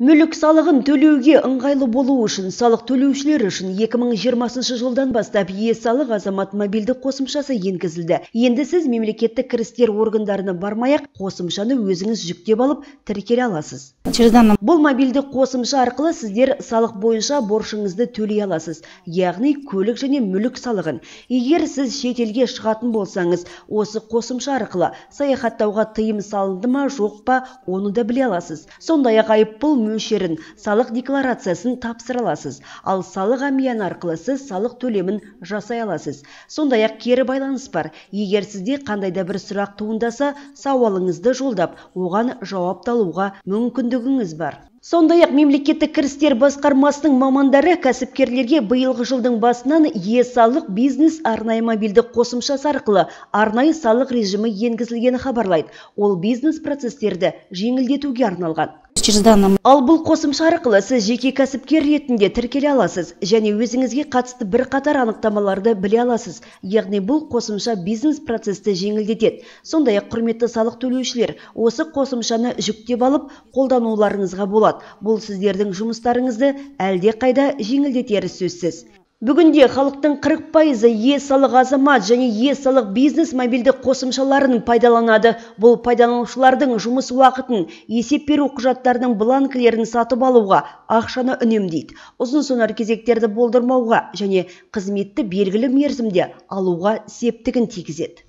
Мүлік салығын төлеуге ыңғайлы болу үшін салық төлеушілер үшін 2020 жылдан бастап е салық азамат мобильді қосымшасы енгізілді. Енді сіз мемлекеттік кірістер органдарына бармай-ақ қосымшаны өзіңіз жүктеп алып тіркеле аласыз. Бұл мобильді қосымша арқылы сіздер салық бойынша борышыңызды төлей аласыз, яғни көлік және мүлік салығын. Егер сіз шетелге шығатын болсаңыз, осы қосымша арқылы саяхаттауға тыйым салынды ма, жоқ па, оны да біле аласыз. Сондай-ақ айыппұл мөлшерін салық декларациясын тапсыра аласыз ал салық әмияны арқылы сіз салық төлемін жасай аласыз. Сондай ақ кері байланыс бар. Егер сізде қандай да бір сұрақ туындаса сауалыңызды жолдап оған жауап алуға мүмкіндігіңіз бар. Сондай-ақ мемлекеттік кірістер басқармасының мамандары кәсіпкерлерге биылғы жылдың басынан е салық бизнес арнайы мобильді қосымшасы арқылы арнайы салық режимі енгізілгені хабарлайды. Ол бизнес процестерді жеңілдетуге арналған. Ал бұл қосымша арқылы сіз жеке кәсіпкер ретінде тіркеле аласыз және өзіңізге қатысты бірқатар анықтамаларды біле аласыз. Яғни бұл қосымша бизнес процесті жеңілдетеді. Сондай ақ құрметті салық төлеушілер осы қосымшаны жүктеп алып қолдануларыңызға болады. Бұл сіздердің жұмыстарыңызды әлдеқайда жеңілдетері сөзсіз. Бүгінде халықтың 40 пайызы е салық азамат және е салық бизнес мобильді қосымшаларын пайдаланады. Бұл пайдаланушылардың жұмыс уақытын, есеп беру құжаттарының бланкілерін сатып алуға, ақшаны үнемдейді. Ұзын сонар кезектерді болдырмауға және қызметті белгілі мерзімде алуға септігін тигізеді.